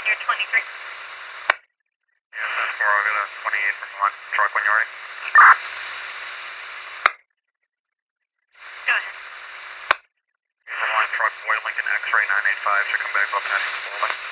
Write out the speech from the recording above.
Roger, 23. Yeah, that's 4, I'll get a 28 from 1. Truck when you're ready. Go ahead. From 1, truck, Boy Lincoln X-ray 985 should come back up heading forward.